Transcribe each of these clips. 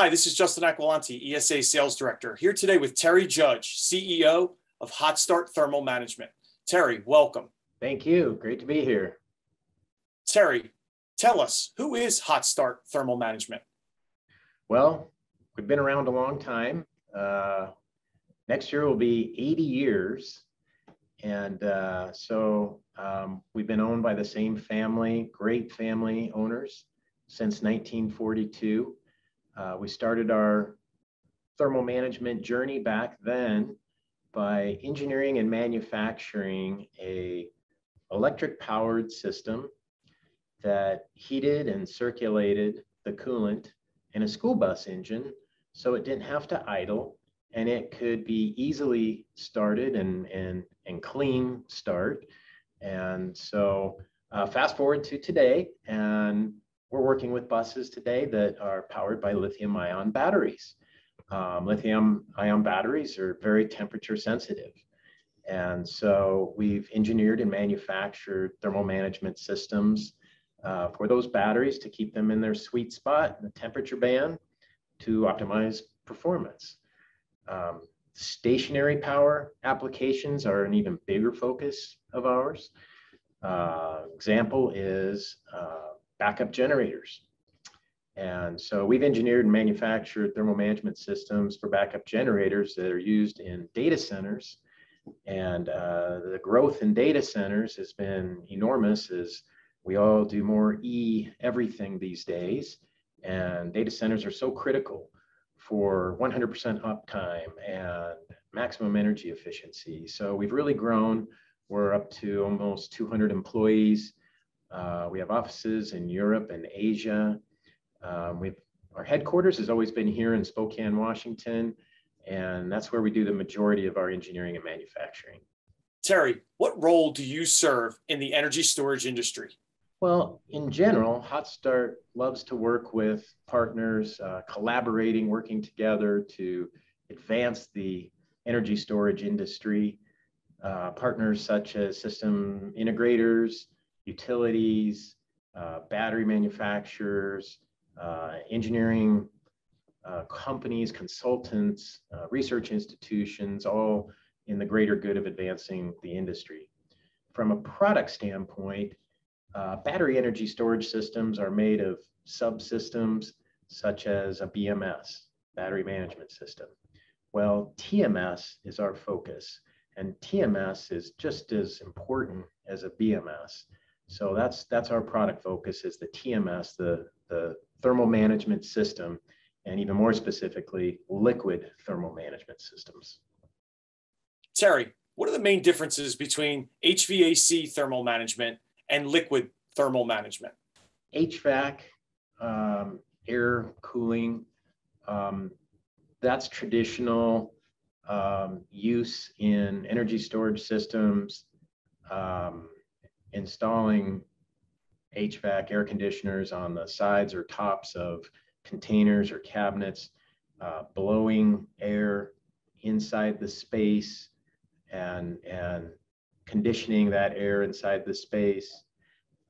Hi, this is Justin Aquilante, ESA Sales Director, here today with Terry Judge, CEO of Hotstart Thermal Management. Terry, welcome. Thank you. Great to be here. Terry, tell us, who is Hotstart Thermal Management? Well, we've been around a long time. Uh, next year will be 80 years. And uh, so um, we've been owned by the same family, great family owners since 1942. Uh, we started our thermal management journey back then by engineering and manufacturing a electric powered system that heated and circulated the coolant in a school bus engine so it didn't have to idle and it could be easily started and, and, and clean start. And so uh, fast forward to today and we're working with buses today that are powered by lithium ion batteries. Um, lithium ion batteries are very temperature sensitive. And so we've engineered and manufactured thermal management systems uh, for those batteries to keep them in their sweet spot, in the temperature band, to optimize performance. Um, stationary power applications are an even bigger focus of ours. Uh, example is uh, backup generators. And so we've engineered and manufactured thermal management systems for backup generators that are used in data centers. And uh, the growth in data centers has been enormous as we all do more e everything these days. And data centers are so critical for 100% uptime and maximum energy efficiency. So we've really grown. We're up to almost 200 employees. Uh, we have offices in Europe and Asia. Um, we've our headquarters has always been here in Spokane, Washington, and that's where we do the majority of our engineering and manufacturing. Terry, what role do you serve in the energy storage industry? Well, in general, Hotstart loves to work with partners, uh, collaborating, working together to advance the energy storage industry. Uh, partners such as system integrators, utilities, uh, battery manufacturers, uh, engineering uh, companies, consultants, uh, research institutions, all in the greater good of advancing the industry. From a product standpoint, uh, battery energy storage systems are made of subsystems such as a BMS, battery management system. Well, TMS is our focus, and TMS is just as important as a BMS. So that's that's our product focus is the TMS, the, the thermal management system, and even more specifically, liquid thermal management systems. Terry, what are the main differences between HVAC thermal management and liquid thermal management? HVAC, um, air cooling, um, that's traditional um, use in energy storage systems. Um, installing HVAC air conditioners on the sides or tops of containers or cabinets, uh, blowing air inside the space and, and conditioning that air inside the space.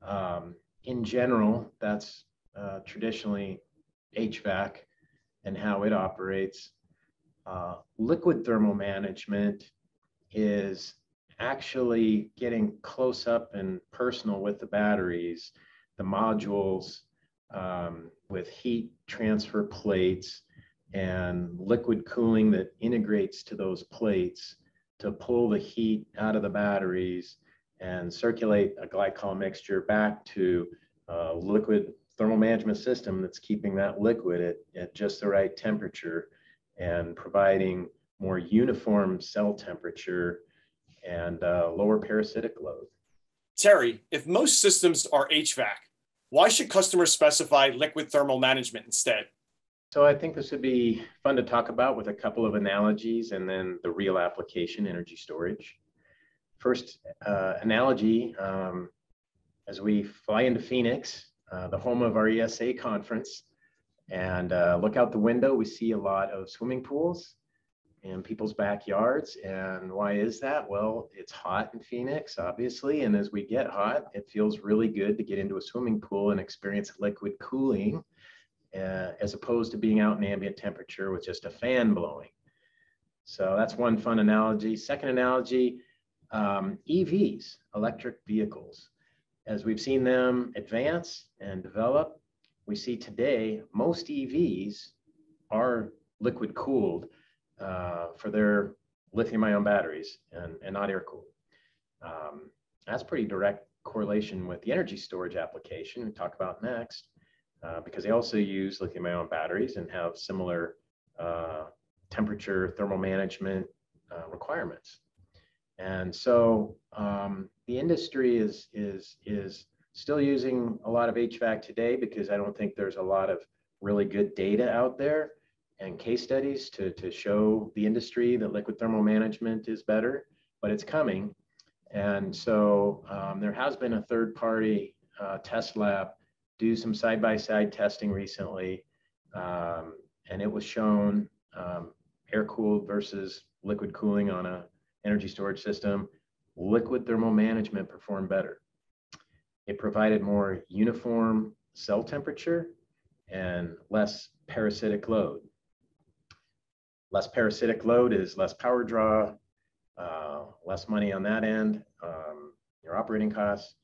Um, in general, that's uh, traditionally HVAC and how it operates. Uh, liquid thermal management is actually getting close up and personal with the batteries, the modules um, with heat transfer plates and liquid cooling that integrates to those plates to pull the heat out of the batteries and circulate a glycol mixture back to a liquid thermal management system that's keeping that liquid at, at just the right temperature and providing more uniform cell temperature and uh, lower parasitic load. Terry, if most systems are HVAC, why should customers specify liquid thermal management instead? So I think this would be fun to talk about with a couple of analogies and then the real application, energy storage. First uh, analogy, um, as we fly into Phoenix, uh, the home of our ESA conference, and uh, look out the window, we see a lot of swimming pools in people's backyards. And why is that? Well, it's hot in Phoenix, obviously. And as we get hot, it feels really good to get into a swimming pool and experience liquid cooling. uh, as opposed to being out in ambient temperature with just a fan blowing. So that's one fun analogy. Second analogy, um, EVs, electric vehicles. As we've seen them advance and develop, we see today most EVs are liquid cooled uh, for their lithium ion batteries and, and not air cooled. Um, that's pretty direct correlation with the energy storage application we talk about next, uh, because they also use lithium ion batteries and have similar uh, temperature thermal management uh, requirements. And so um, the industry is, is, is still using a lot of HVAC today because I don't think there's a lot of really good data out there and case studies to, to show the industry that liquid thermal management is better, but it's coming. And so um, there has been a third party uh, test lab do some side by side testing recently. Um, and it was shown um, air cooled versus liquid cooling on a energy storage system. Liquid thermal management performed better. It provided more uniform cell temperature and less parasitic load. Less parasitic load is less power draw, uh, less money on that end, um, your operating costs,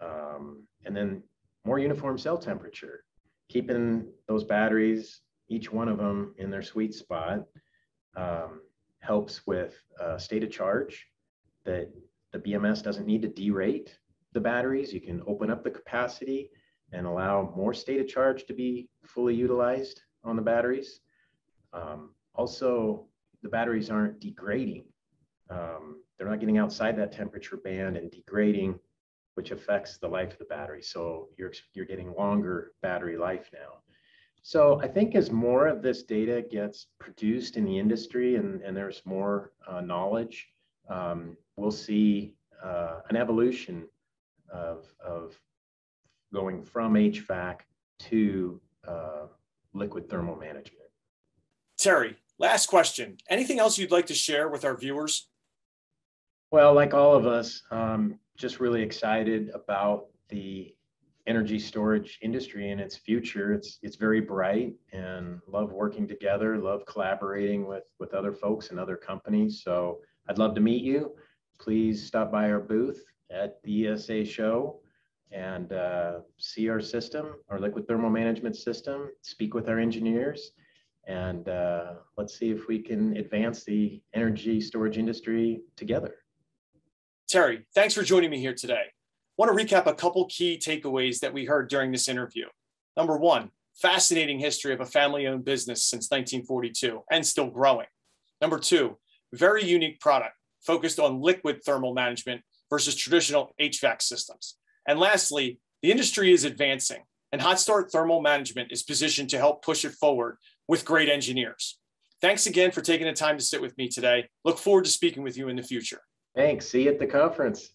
um, and then more uniform cell temperature, keeping those batteries, each one of them in their sweet spot, um, helps with uh, state of charge that the BMS doesn't need to derate the batteries. You can open up the capacity and allow more state of charge to be fully utilized on the batteries. Um, also, the batteries aren't degrading um, they're not getting outside that temperature band and degrading, which affects the life of the battery. So you're, you're getting longer battery life now. So I think as more of this data gets produced in the industry and, and there's more uh, knowledge, um, we'll see uh, an evolution of, of going from HVAC to uh, liquid thermal management. Terry, last question. Anything else you'd like to share with our viewers? Well, like all of us, um, just really excited about the energy storage industry and its future. It's it's very bright and love working together, love collaborating with with other folks and other companies. So I'd love to meet you. Please stop by our booth at the ESA show and uh, see our system, our liquid thermal management system, speak with our engineers, and uh, let's see if we can advance the energy storage industry together. Terry, thanks for joining me here today. I want to recap a couple key takeaways that we heard during this interview. Number one, fascinating history of a family owned business since 1942 and still growing. Number two, very unique product focused on liquid thermal management versus traditional HVAC systems. And lastly, the industry is advancing and Hotstart Thermal Management is positioned to help push it forward with great engineers. Thanks again for taking the time to sit with me today. Look forward to speaking with you in the future. Thanks. See you at the conference.